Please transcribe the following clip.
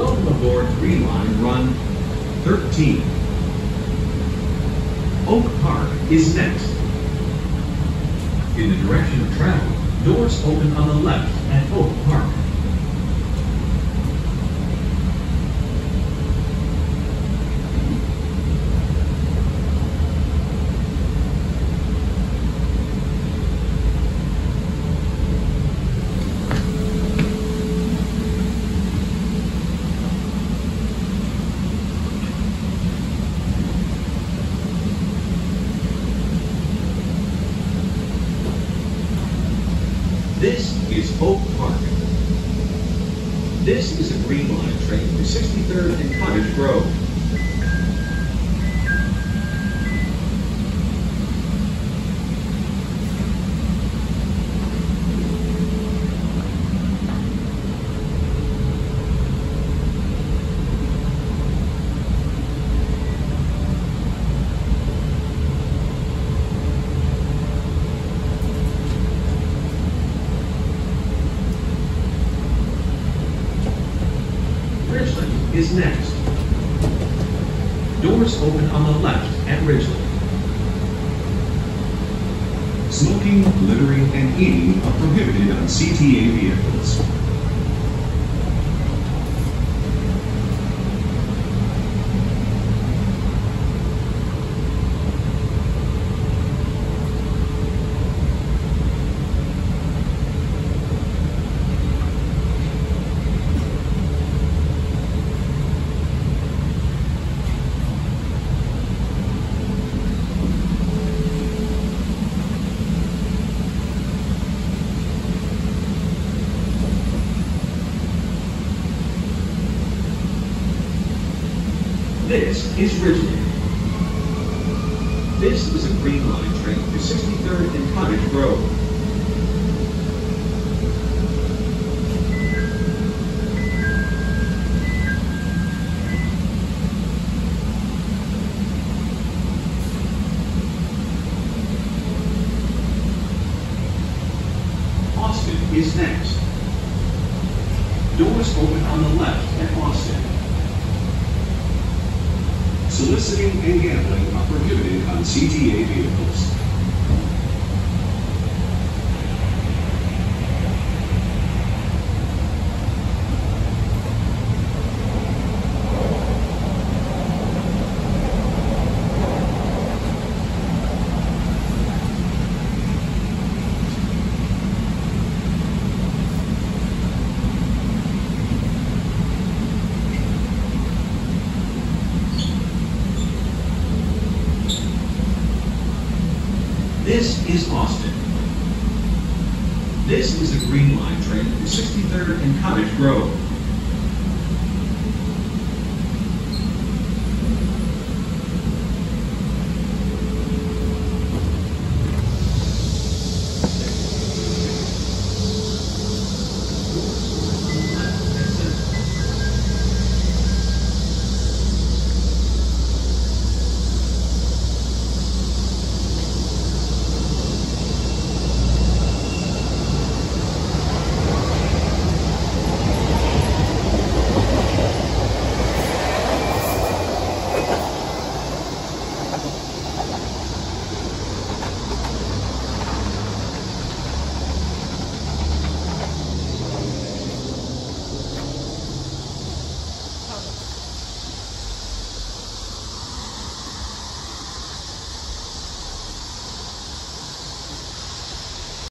the Labor 3 line run 13. Oak Park is next. In the direction of travel, doors open on the left at Oak Park. This is Oak Park. This is a Green Line train to 63rd and Cottage Grove. Is next. Doors open on the left at Ridgeland. Smoking, littering, and eating are prohibited on CTA vehicles. This is Ridgeland. This is a Green Line train to 63rd and Cottage Grove. Austin is next. Doors open on the left at Austin. Soliciting and gambling are prohibited on CTA vehicles. This is Austin. This is a Green Line train to 63rd and Cottage Grove. Chicago.